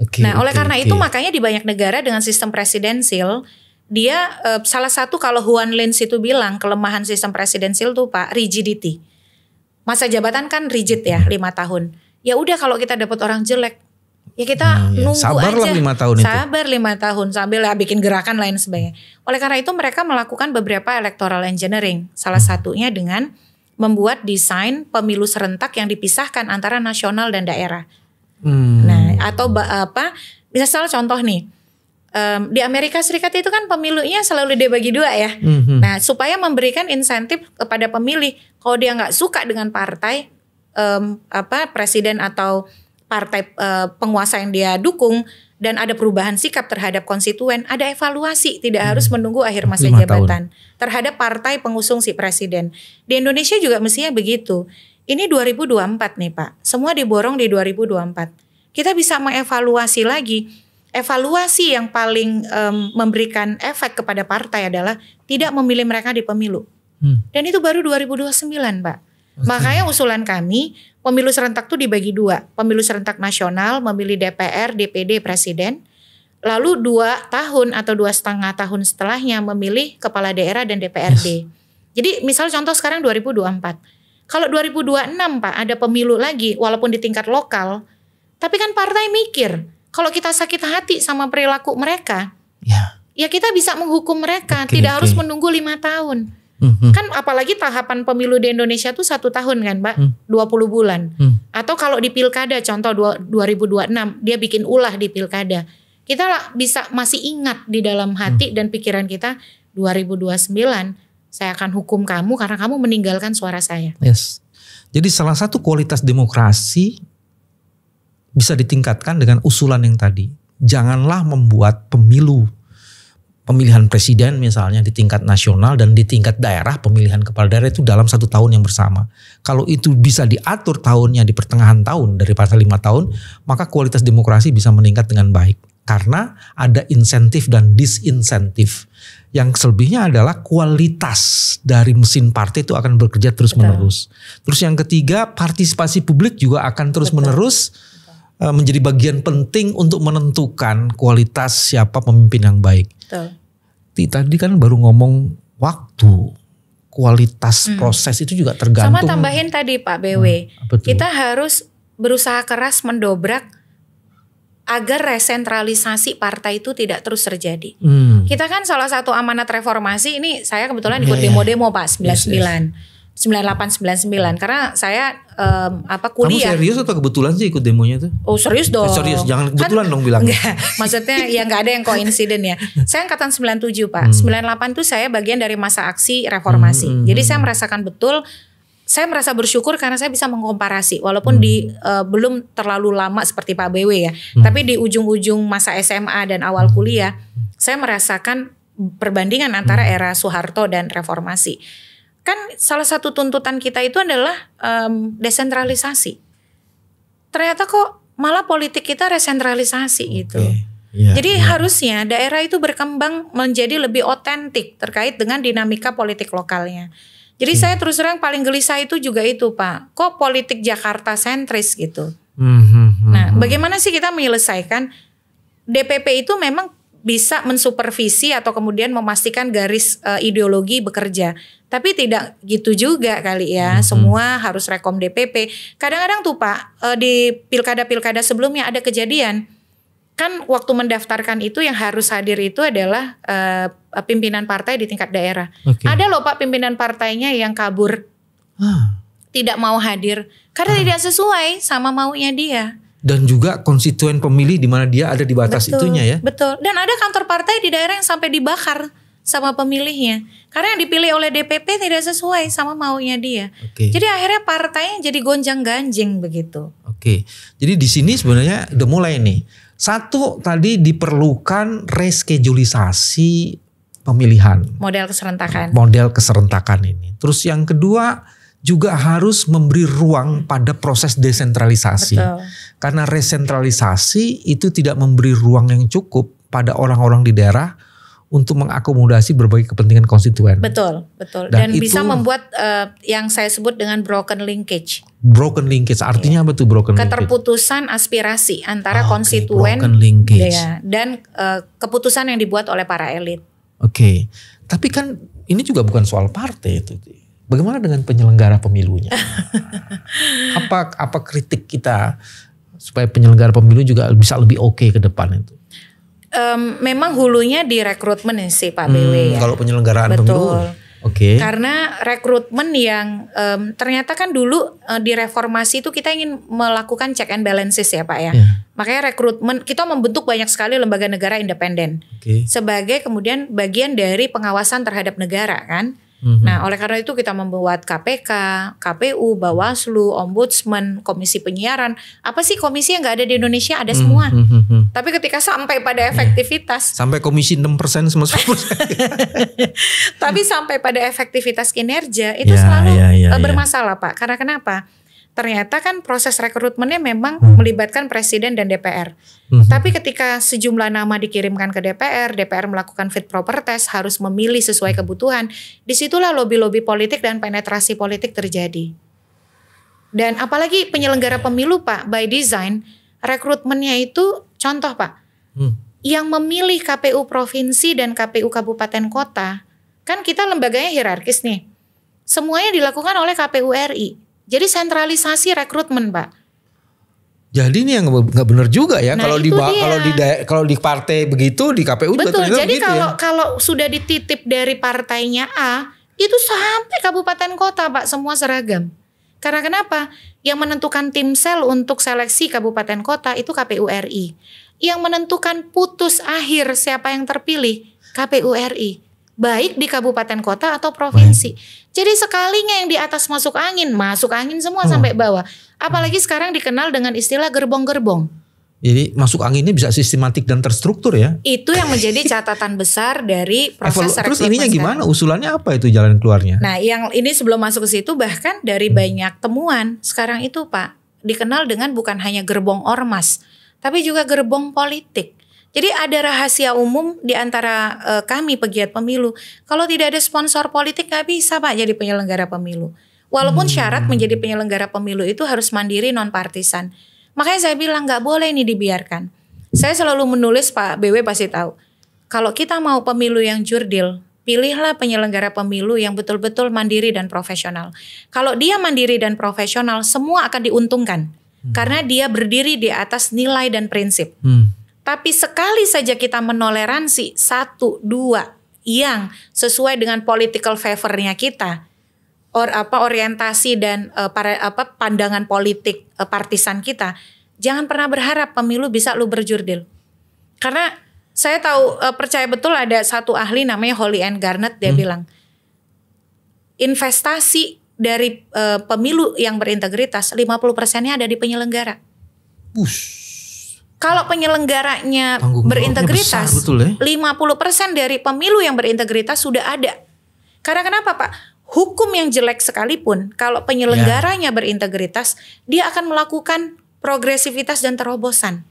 Oke.
Nah, oleh karena
oke.
itu makanya di banyak negara dengan sistem presidensil dia eh, salah satu kalau Juan Lins itu bilang kelemahan sistem presidensil tuh Pak rigidity. Masa jabatan kan rigid ya lima tahun. Ya udah kalau kita dapat orang jelek ya kita
Hmm, ya.
nunggu
Sabarlah
aja.
lima tahun itu.
Sabar lima tahun sambil ya bikin gerakan lain sebagainya. Oleh karena itu mereka melakukan beberapa electoral engineering. Salah
Hmm.
satunya dengan membuat desain pemilu serentak yang dipisahkan antara nasional dan daerah.
Hmm.
Nah, atau ba- apa? Misal contoh nih, em, di Amerika Serikat itu kan pemilunya selalu dibagi dua ya.
Mhm.
Nah, supaya memberikan insentif kepada pemilih, kalau dia nggak suka dengan partai em, apa presiden atau partai eh, penguasa yang dia dukung dan ada perubahan sikap terhadap konstituen, ada evaluasi, tidak harus menunggu akhir masa jabatan terhadap partai pengusung si presiden. Di Indonesia juga mestinya begitu. Ini 2024 nih Pak, semua diborong di 2024. Kita bisa mengevaluasi lagi. Evaluasi yang paling em, memberikan efek kepada partai adalah tidak memilih mereka di pemilu.
Hmm.
Dan itu baru 2029, Pak. Makanya usulan kami pemilu serentak tuh dibagi dua, pemilu serentak nasional memilih DPR, DPD, presiden, lalu dua tahun atau dua setengah tahun setelahnya memilih kepala daerah dan DPRD. Jadi misal contoh sekarang 2024, kalau 2026 Pak ada pemilu lagi walaupun di tingkat lokal, tapi kan partai mikir kalau kita sakit hati sama perilaku mereka,
Ya.
ya kita bisa menghukum mereka,
Oke,
tidak
oke.
harus menunggu lima tahun.
Mhm.
Kan apalagi tahapan pemilu di Indonesia tuh satu tahun kan Mbak,
Hmm.
20 bulan.
Hmm.
Atau kalau di pilkada contoh dua- 2026 dia bikin ulah di pilkada. Kita lah bisa masih ingat di dalam hati dan pikiran kita 2029 saya akan hukum kamu karena kamu meninggalkan suara saya.
Yes. Jadi salah satu kualitas demokrasi bisa ditingkatkan dengan usulan yang tadi. Janganlah membuat pemilu pemilihan presiden misalnya di tingkat nasional dan di tingkat daerah pemilihan kepala daerah itu dalam satu tahun yang bersama. Kalau itu bisa diatur tahunnya di pertengahan tahun dari pasal lima tahun, maka kualitas demokrasi bisa meningkat dengan baik. Karena ada insentif dan disinsentif. Yang selebihnya adalah kualitas dari mesin partai itu akan bekerja terus menerus. Terus yang ketiga partisipasi publik juga akan terus menerus menjadi bagian penting untuk menentukan kualitas siapa pemimpin yang baik.
Betul.
Tadi kan baru ngomong waktu, kualitas proses itu juga tergantung.
Hmm. Sama tambahin tadi Pak BW,
tuh?
kita harus berusaha keras mendobrak agar resentralisasi partai itu tidak terus terjadi.
Hmm.
Kita kan salah satu amanat reformasi ini saya kebetulan ikut
Iya, iya.
demo-demo Pak
Yes,
99. 98 99 karena saya em, apa
Kamu
kuliah.
serius atau kebetulan sih ikut demonya tuh?
Oh serius dong.
Eh, serius, jangan
Kan-
kebetulan dong bilang.
Enggak, maksudnya ya nggak ada yang koinsiden ya. Saya angkatan 97 Pak. 98 tuh saya bagian dari masa aksi reformasi.
Hmm, hmm,
Jadi
hmm.
saya merasakan betul saya merasa bersyukur karena saya bisa mengkomparasi walaupun di
Hmm.
eh, belum terlalu lama seperti Pak BW ya. Tapi di ujung-ujung masa SMA dan awal
Hmm.
kuliah saya merasakan perbandingan antara
Hmm.
era Soeharto dan reformasi. Kan salah satu tuntutan kita itu adalah em, desentralisasi. Ternyata kok malah politik kita resentralisasi gitu.
Iya,
Jadi
iya.
harusnya daerah itu berkembang menjadi lebih otentik terkait dengan dinamika politik lokalnya. Jadi saya terus terang paling gelisah itu juga itu Pak. Kok politik Jakarta sentris gitu.
Hmm, hmm, hmm,
Nah,
hmm.
bagaimana sih kita menyelesaikan DPP itu memang bisa mensupervisi atau kemudian memastikan garis eh, ideologi bekerja. Tapi tidak gitu juga kali ya. Semua harus rekom DPP. Kadang-kadang tuh Pak eh, di pilkada-pilkada sebelumnya ada kejadian kan waktu mendaftarkan itu yang harus hadir itu adalah eh, pimpinan partai di tingkat daerah.
Oke.
Ada loh Pak pimpinan partainya yang kabur
Ah,
tidak mau hadir karena tidak sesuai sama maunya dia.
Dan juga konstituen pemilih di mana dia ada di batas
Betul,
itunya ya.
Betul. Dan ada kantor partai di daerah yang sampai dibakar sama pemilihnya. Karena yang dipilih oleh DPP tidak sesuai sama maunya dia.
Oke.
Jadi akhirnya partainya jadi gonjang-ganjing begitu.
Oke. Jadi di sini sebenarnya udah mulai nih. Satu tadi diperlukan reschedulisasi pemilihan.
Model keserentakan.
model keserentakan ini. Terus yang kedua juga harus memberi ruang pada proses desentralisasi.
Betul.
Karena resentralisasi itu tidak memberi ruang yang cukup pada orang-orang di daerah untuk mengakomodasi berbagai kepentingan konstituen.
Betul, betul.
Dan
Dan, bisa
itu-
membuat eh, yang saya sebut dengan broken linkage,
Broken linkage artinya apa tuh broken linkage?
keterputusan aspirasi antara
Oke,
konstituen
broken linkage.
ya, dan eh, keputusan yang dibuat oleh para elit.
Oke, tapi kan ini juga bukan soal partai itu. Bagaimana dengan penyelenggara pemilunya? apa apa kritik kita supaya penyelenggara pemilu juga bisa lebih oke ke depan itu?
Em, memang hulunya di rekrutmen sih Pak
Hmm,
BW ya.
Kalau penyelenggaraan
Betul.
pemilu, oke.
Karena rekrutmen yang em, ternyata kan dulu eh, di reformasi itu kita ingin melakukan check and balances ya Pak ya.
Ya.
Makanya rekrutmen kita membentuk banyak sekali lembaga negara independen
Oke.
sebagai kemudian bagian dari pengawasan terhadap negara kan.
Mhm.
Nah, oleh karena itu kita membuat KPK, KPU, Bawaslu, Ombudsman, Komisi Penyiaran. Apa sih komisi yang nggak ada di Indonesia? Ada semua.
Hmm, hmm, hmm.
Tapi ketika sampai pada
Iya.
efektivitas,
Sampai komisi 6% sama 10%.
tapi sampai pada efektivitas kinerja itu
Ya,
selalu
ya, ya, ya.
bermasalah, Pak. Karena kenapa? Ternyata kan proses rekrutmennya memang
Hmm.
melibatkan presiden dan DPR.
Mhm.
Tapi ketika sejumlah nama dikirimkan ke DPR, DPR melakukan fit proper test, harus memilih sesuai kebutuhan. Di situlah lobby-lobby politik dan penetrasi politik terjadi. Dan apalagi penyelenggara pemilu, Pak, by design, rekrutmennya itu contoh, Pak,
Hmm.
yang memilih KPU provinsi dan KPU kabupaten kota, kan kita lembaganya hierarkis nih. Semuanya dilakukan oleh KPU RI. Jadi sentralisasi rekrutmen, Pak.
Jadi ini yang nggak benar juga ya
Nah,
kalau di kalau di kalau di partai begitu di KPU juga
Betul.
ternyata
Jadi
begitu
kalau
ya.
kalau sudah dititip dari partainya A, itu sampai kabupaten kota, Pak, semua seragam. Karena kenapa? Yang menentukan tim sel untuk seleksi kabupaten kota itu KPU RI. Yang menentukan putus akhir siapa yang terpilih KPU RI. Baik di kabupaten kota atau provinsi. Jadi sekalinya yang di atas masuk angin, masuk angin semua
Oh.
sampai bawah. Apalagi sekarang dikenal dengan istilah gerbong-gerbong.
Jadi masuk anginnya bisa sistematik dan terstruktur ya.
Itu yang menjadi catatan besar dari proses
Evolu- terus ininya
sekarang.
gimana? Usulannya apa itu jalan keluarnya?
Nah, yang ini sebelum masuk ke situ bahkan dari
Hmm.
banyak temuan sekarang itu Pak dikenal dengan bukan hanya gerbong ormas, tapi juga gerbong politik. Jadi ada rahasia umum di antara eh, kami pegiat pemilu. Kalau tidak ada sponsor politik nggak bisa Pak jadi penyelenggara pemilu. Walaupun
Hmm.
syarat menjadi penyelenggara pemilu itu harus mandiri non partisan. Makanya saya bilang nggak boleh ini dibiarkan. Saya selalu menulis Pak BW pasti tahu. Kalau kita mau pemilu yang jurdil, pilihlah penyelenggara pemilu yang betul-betul mandiri dan profesional. Kalau dia mandiri dan profesional, semua akan diuntungkan. Karena dia berdiri di atas nilai dan prinsip.
Hmm.
Tapi sekali saja kita menoleransi satu, dua yang sesuai dengan political favornya kita, or apa orientasi dan eh, para apa pandangan politik eh, partisan kita, jangan pernah berharap pemilu bisa lu berjurdil. Karena saya tahu eh, percaya betul ada satu ahli namanya Holly Ann Garnett dia bilang investasi dari eh, pemilu yang berintegritas 50 persennya ada di penyelenggara.
Bus.
Kalau penyelenggaranya
Tanggung
berintegritas,
besar betul ya.
50% dari pemilu yang berintegritas sudah ada. Karena kenapa Pak? Hukum yang jelek sekalipun, kalau penyelenggaranya
Ya.
berintegritas, dia akan melakukan progresivitas dan terobosan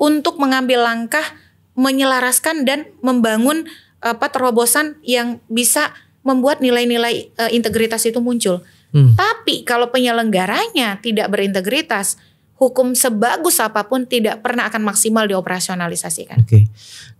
untuk mengambil langkah menyelaraskan dan membangun apa terobosan yang bisa membuat nilai-nilai eh, integritas itu muncul.
Hmm.
Tapi kalau penyelenggaranya tidak berintegritas, hukum sebagus apa pun tidak pernah akan maksimal dioperasionalisasikan.
Oke.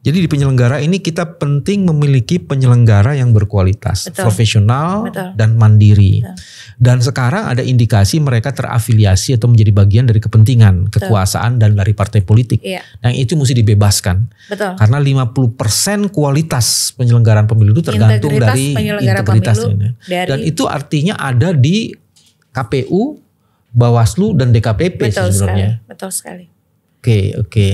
Jadi di penyelenggara ini kita penting memiliki penyelenggara yang berkualitas,
Betul.
profesional
Betul.
dan mandiri.
Betul.
Dan sekarang ada indikasi mereka terafiliasi atau menjadi bagian dari kepentingan, kekuasaan dan dari partai politik.
Iya,
Yang itu mesti dibebaskan.
betul.
Karena 50% kualitas penyelenggaraan pemilu itu tergantung
Integritas
dari integritasnya.
pemilu dari-
Dan itu artinya ada di KPU, Bawaslu dan DKPP
Betul sekali,
sebenarnya.
betul sekali.
Oke, oke.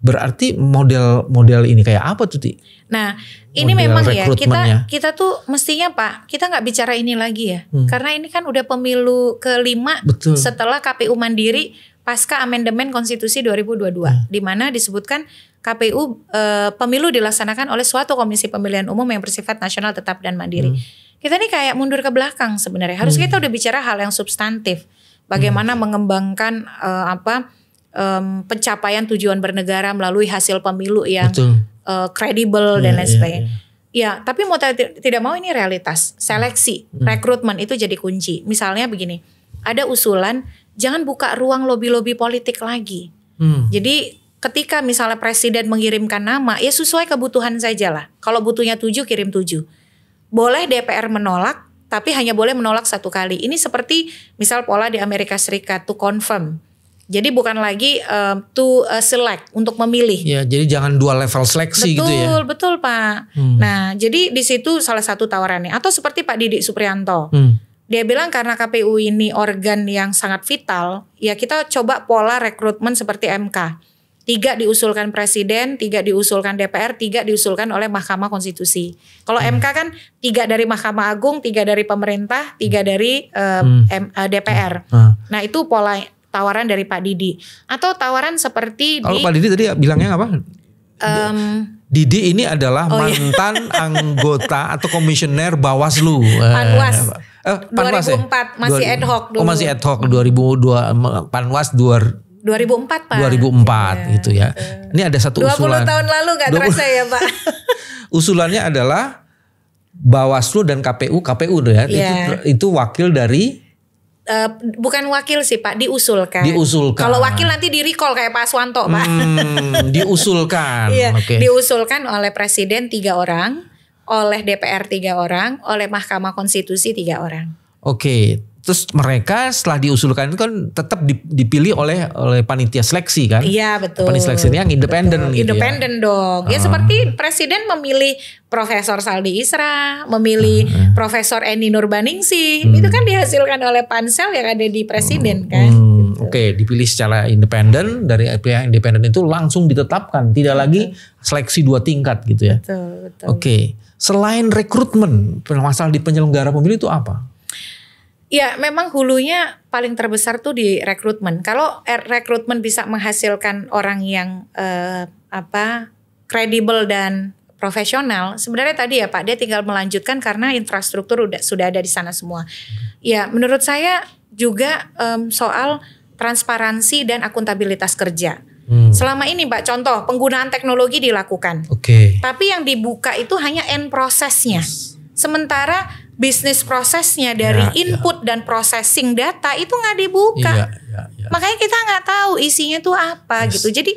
Berarti model-model ini kayak apa tuh, Ti?
Nah, ini
Model
memang ya kita kita tuh mestinya Pak, kita nggak bicara ini lagi ya,
Hmm.
karena ini kan udah pemilu kelima
Betul.
setelah KPU mandiri pasca amandemen konstitusi 2022,
Hmm.
di mana disebutkan KPU eh, pemilu dilaksanakan oleh suatu komisi pemilihan umum yang bersifat nasional tetap dan mandiri.
Hmm.
Kita ini kayak mundur ke belakang sebenarnya. Harus kita udah bicara hal yang substantif, bagaimana
Hmm.
mengembangkan eh, apa em, pencapaian tujuan bernegara melalui hasil pemilu yang eh, kredibel dan
Iya,
lain
iya,
sebagainya. Ya, tapi mau tidak tidak mau ini realitas. Seleksi,
Hmm.
rekrutmen itu jadi kunci. Misalnya begini, ada usulan jangan buka ruang lobi-lobi politik lagi.
Hmm.
Jadi ketika misalnya presiden mengirimkan nama, ya sesuai kebutuhan saja lah. Kalau butuhnya tujuh, kirim tujuh. Boleh DPR menolak, tapi hanya boleh menolak satu kali. Ini seperti misal pola di Amerika Serikat to confirm. Jadi bukan lagi um, to uh, select untuk memilih.
Ya, jadi jangan dua level seleksi
betul,
gitu ya.
betul Pak.
Hmm.
Nah, jadi di situ salah satu tawarannya. Atau seperti Pak Didik Suprianto.
Hmm.
Dia bilang karena KPU ini organ yang sangat vital, ya kita coba pola rekrutmen seperti MK. Tiga diusulkan presiden, tiga diusulkan DPR, tiga diusulkan oleh Mahkamah Konstitusi. Kalau
Hmm.
MK kan tiga dari Mahkamah Agung, tiga dari pemerintah, tiga dari eh,
Hmm.
M- eh, DPR.
Nah,
Nah itu pola tawaran dari Pak Didi. Atau tawaran seperti
kalau
di
Pak Didi tadi bilangnya apa?
em,
Didi ini adalah
Oh, iya.
mantan anggota atau komisioner Bawaslu.
Panwas.
Eh, Panwas ya?
2004, masih
Dua-
ad hoc
Oh
dulu.
masih ad hoc 2002 Panwas 2
2004 Pak.
2004 gitu ya. Ini ada satu
20
usulan.
tahun lalu gak
20
terasa ya Pak.
Usulannya adalah Bawaslu dan KPU, KPU tuh ya. Itu
Iya.
itu wakil dari
Eh, bukan wakil sih Pak, diusulkan.
Diusulkan.
Kalau wakil nanti di recall kayak Pak Swanto Pak.
hmm, diusulkan.
Iya,
Oke.
diusulkan oleh Presiden tiga orang, oleh DPR tiga orang, oleh Mahkamah Konstitusi tiga orang.
Oke. Terus mereka setelah diusulkan itu kan tetap di- dipilih oleh oleh panitia seleksi kan?
Iya betul.
Panitia seleksi yang independen
Betul,
gitu
Independen dong.
Ah.
Ya seperti Presiden memilih Profesor Saldi Isra, memilih
Ah,
Profesor Eni Nurbaningsih. Itu kan dihasilkan oleh pansel yang ada di Presiden kan.
Hmm, Oke, dipilih secara independen dari pihak independen itu langsung ditetapkan, tidak lagi seleksi dua tingkat gitu ya.
Betul, betul.
Oke, selain rekrutmen, masalah di penyelenggara pemilu itu apa?
Ya, memang hulunya paling terbesar tuh di rekrutmen. Kalau er- rekrutmen bisa menghasilkan orang yang eh, apa kredibel dan profesional, sebenarnya tadi ya Pak, dia tinggal melanjutkan karena infrastruktur udah sudah ada di sana semua. Ya, menurut saya juga em, soal transparansi dan akuntabilitas kerja.
Hmm,
Selama ini, Mbak, contoh penggunaan teknologi dilakukan.
Oke.
Tapi yang dibuka itu hanya end prosesnya. Sementara bisnis prosesnya dari
Ya, ya.
input dan processing data itu nggak dibuka.
Iya, iya, iya.
Makanya kita nggak tahu isinya tuh apa
Yes.
gitu. Jadi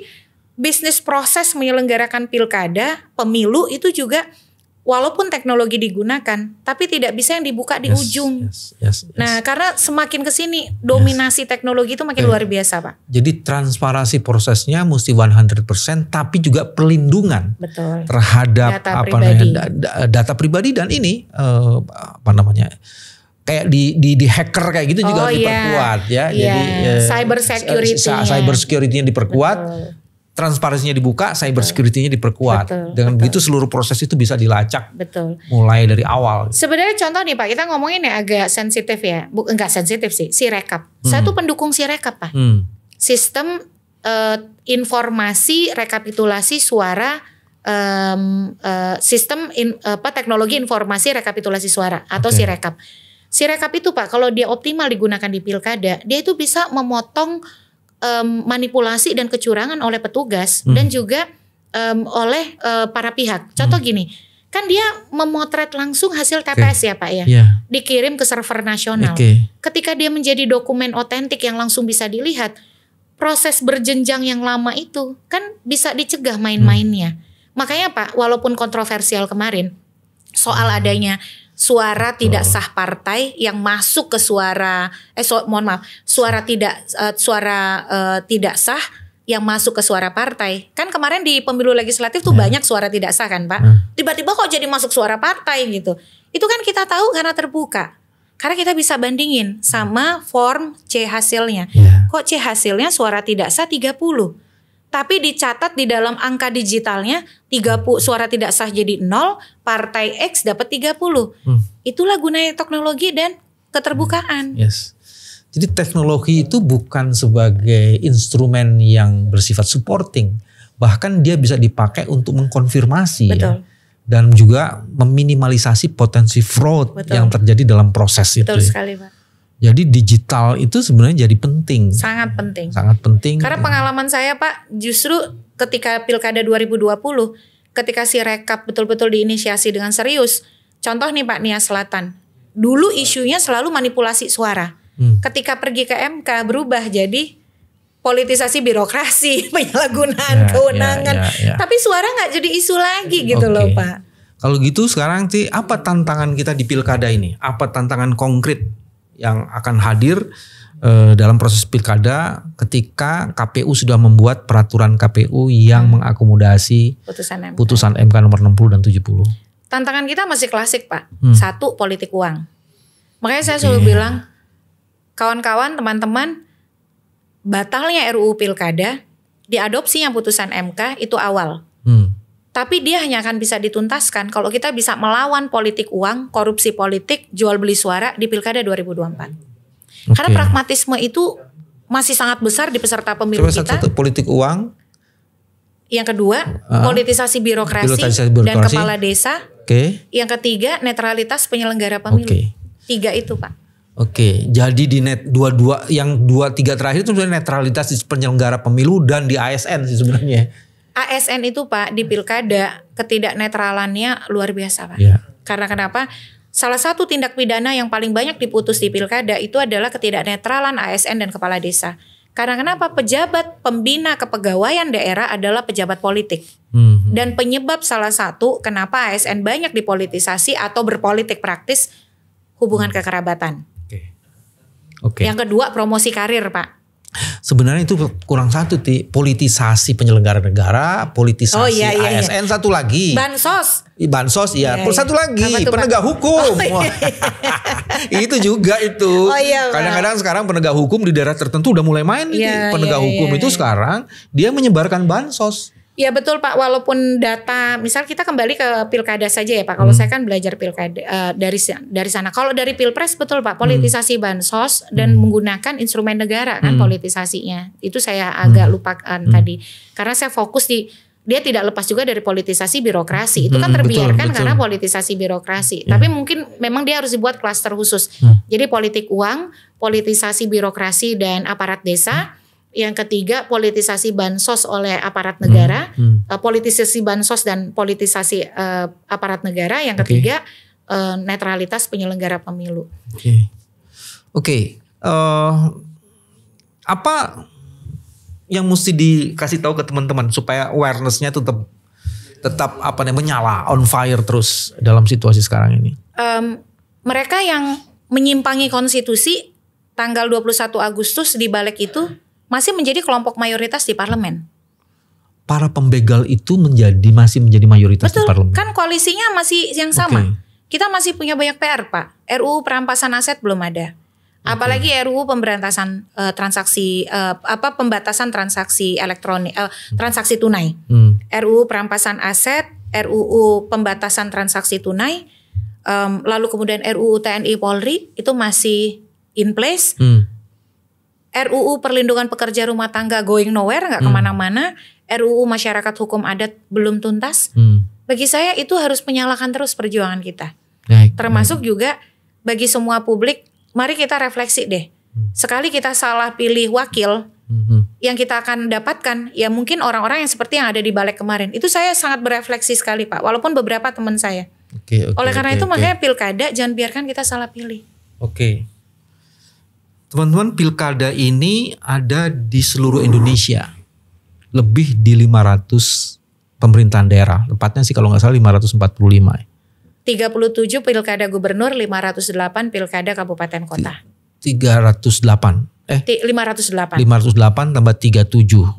bisnis proses menyelenggarakan pilkada, pemilu itu juga walaupun teknologi digunakan, tapi tidak bisa yang dibuka di
Yes,
ujung.
yes, yes, yes.
Nah, karena semakin ke sini dominasi teknologi itu makin
Oke.
luar biasa, Pak.
Jadi transparansi prosesnya mesti 100% tapi juga perlindungan
Betul.
terhadap
Data
apa
pribadi.
namanya da- da- data pribadi dan ini eh, apa namanya kayak di di di hacker kayak gitu juga
Oh, iya.
diperkuat ya.
Iya,
Jadi eh,
cyber security-nya.
sa- cyber security-nya diperkuat,
Betul.
Transparansinya dibuka, cyber security-nya diperkuat.
Betul,
Dengan
betul.
begitu seluruh proses itu bisa dilacak
Betul.
mulai dari awal.
Sebenarnya contoh nih Pak, kita ngomongin yang agak sensitif ya. Bu, enggak sensitif sih, si rekap. Saya tuh pendukung si rekap Pak.
Hmm.
Sistem eh, informasi rekapitulasi suara em, eh, sistem in- apa teknologi informasi rekapitulasi suara atau
Oke.
si rekap. Si rekap itu Pak, kalau dia optimal digunakan di pilkada, dia itu bisa memotong em, manipulasi dan kecurangan oleh petugas
Hmm.
dan juga em, oleh eh, para pihak. Contoh gini, kan dia memotret langsung hasil TPS ya Pak ya,
Ya.
dikirim ke server nasional.
Oke.
Ketika dia menjadi dokumen otentik yang langsung bisa dilihat, proses berjenjang yang lama itu kan bisa dicegah main-mainnya. Makanya Pak, walaupun kontroversial kemarin soal adanya suara tidak sah partai yang masuk ke suara eh so- mohon maaf, suara tidak eh, suara eh, tidak sah yang masuk ke suara partai. Kan kemarin di pemilu legislatif tuh banyak suara tidak sah kan, Pak.
Hmm.
Tiba-tiba kok jadi masuk suara partai gitu. Itu kan kita tahu karena terbuka. Karena kita bisa bandingin sama form C hasilnya.
Ya.
Kok C hasilnya suara tidak sah 30. Tapi dicatat di dalam angka digitalnya 30 suara tidak sah jadi 0, partai X dapat 30.
Hmm.
Itulah gunanya teknologi dan keterbukaan.
Yes. Jadi teknologi itu bukan sebagai instrumen yang bersifat supporting, bahkan dia bisa dipakai untuk mengkonfirmasi ya.
Betul.
dan juga meminimalisasi potensi fraud
Betul.
yang terjadi dalam proses itu.
Betul
ya.
sekali, Pak.
Jadi digital itu sebenarnya jadi penting,
Sangat penting.
sangat penting.
Karena pengalaman saya Pak, justru ketika Pilkada 2020 ketika si rekap betul-betul diinisiasi dengan serius. Contoh nih Pak Nia Selatan. Dulu isunya selalu manipulasi suara.
Hmm.
Ketika pergi ke MK berubah jadi politisasi birokrasi, penyalahgunaan
Ya,
kewenangan.
ya, ya, ya.
Tapi suara nggak jadi isu lagi gitu
Oke.
loh Pak.
Kalau gitu sekarang sih apa tantangan kita di pilkada ini? Apa tantangan konkret yang akan hadir eh, dalam proses pilkada ketika KPU sudah membuat peraturan KPU yang mengakomodasi
Putusan MK.
putusan MK nomor 60 dan 70?
Tantangan kita masih klasik Pak.
Hmm.
Satu politik uang. Makanya saya selalu bilang kawan-kawan teman-teman batalnya RUU Pilkada diadopsinya putusan MK itu awal. Tapi dia hanya akan bisa dituntaskan kalau kita bisa melawan politik uang, korupsi politik, jual beli suara di Pilkada 2024. Karena
Oke.
pragmatisme itu masih sangat besar di peserta pemilu
Coba
kita.
satu-satu politik uang.
Yang kedua,
Ah.
politisasi birokrasi,
Politisasi
dan
birokrasi.
kepala desa.
Oke.
Yang ketiga, netralitas penyelenggara pemilu.
Oke.
Tiga itu, Pak.
Oke, jadi di net dua-dua yang dua tiga terakhir itu sebenarnya netralitas di penyelenggara pemilu dan di ASN sih sebenarnya.
ASN itu, Pak, di pilkada ketidaknetralannya luar biasa, Pak.
Ya.
Karena kenapa? Salah satu tindak pidana yang paling banyak diputus di pilkada itu adalah ketidaknetralan ASN dan kepala desa. Karena kenapa? Pejabat pembina kepegawaian daerah adalah pejabat politik.
Hmm.
Dan penyebab salah satu kenapa ASN banyak dipolitisasi atau berpolitik praktis hubungan kekerabatan.
Oke. Oke.
Yang kedua promosi karir, Pak.
Sebenarnya itu kurang satu ti politisasi penyelenggara negara, politisasi
Oh, iya, iya, iya.
ASN satu lagi.
Bansos.
Bansos
Iya,
ya,
iya.
satu lagi penegak hukum.
Oh, iya.
Itu juga itu.
Oh, iya.
Kadang-kadang sekarang penegak hukum di daerah tertentu udah mulai main nih.
Iya,
penegak
iya,
hukum
iya,
itu
iya.
sekarang dia menyebarkan bansos.
Ya betul Pak, walaupun data, misal kita kembali ke pilkada saja ya Pak. Kalau saya kan belajar pilkada eh, dari dari sana. Kalau dari pilpres betul Pak, politisasi bansos dan menggunakan instrumen negara kan politisasinya. Itu saya agak lupakan tadi. Karena saya fokus di dia tidak lepas juga dari politisasi birokrasi. Itu kan
Hmm,
terbiarkan
betul.
karena politisasi birokrasi. Tapi mungkin memang dia harus dibuat klaster khusus.
Hmm.
Jadi politik uang, politisasi birokrasi dan aparat desa. Yang ketiga politisasi bansos oleh aparat negara,
Hmm.
Eh, politisasi bansos dan politisasi eh, aparat negara. Yang ketiga eh, netralitas penyelenggara pemilu.
Oke. Oke. eh, apa yang mesti dikasih tahu ke teman-teman supaya awarenessnya tetap tetap apa namanya menyala on fire terus dalam situasi sekarang ini.
Em, mereka yang menyimpangi konstitusi tanggal 21 Agustus di balik itu masih menjadi kelompok mayoritas di parlemen.
Para pembegal itu menjadi masih menjadi mayoritas di
Betul,
parlemen.
kan koalisinya masih yang sama.
Oke.
Kita masih punya banyak PR, Pak. RUU perampasan aset belum ada. Apalagi RUU pemberantasan eh, transaksi eh, apa pembatasan transaksi elektronik eh, transaksi tunai.
Hmm.
RUU perampasan aset, RUU pembatasan transaksi tunai, em, lalu kemudian RUU TNI Polri itu masih in place.
Hmm.
RUU perlindungan pekerja rumah tangga going nowhere nggak ke mana-mana. RUU masyarakat hukum adat belum tuntas.
Hmm.
Bagi saya itu harus menyalakan terus perjuangan kita.
Baik,
Termasuk juga bagi semua publik, mari kita refleksi deh. Sekali kita salah pilih wakil,
Mhm.
yang kita akan dapatkan ya mungkin orang-orang yang seperti yang ada di balik kemarin. Itu saya sangat berefleksi sekali Pak, walaupun beberapa teman saya.
Oke, oke,
Oleh karena
oke,
itu
oke.
makanya pilkada jangan biarkan kita salah pilih.
Oke. Teman-teman, pilkada ini ada di seluruh Indonesia. Lebih di 500 pemerintahan daerah. Tepatnya sih kalau nggak salah 545. ya.
37 pilkada gubernur, 508 pilkada kabupaten kota.
308. Eh,
Ti- 508.
508 tambah 37.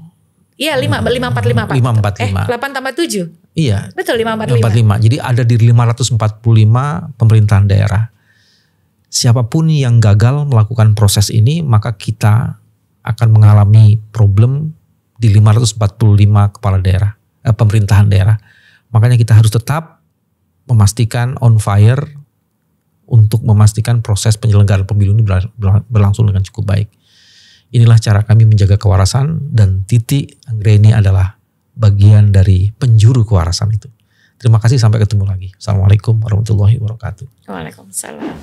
Iya, 5 545 Pak.
545.
Eh, 8 tambah 7.
Iya,
Betul 545.
45. Jadi ada di 545 pemerintahan daerah. Siapa pun yang gagal melakukan proses ini, maka kita akan mengalami problem di 545 kepala daerah, eh, pemerintahan daerah. Makanya kita harus tetap memastikan on fire untuk memastikan proses penyelenggaraan pemilu ini berla- berla- berlangsung dengan cukup baik. Inilah cara kami menjaga kewarasan dan Titi Anggreni adalah bagian dari penjuru kewarasan itu. Terima kasih sampai ketemu lagi. Assalamualaikum warahmatullahi wabarakatuh.
Waalaikumsalam.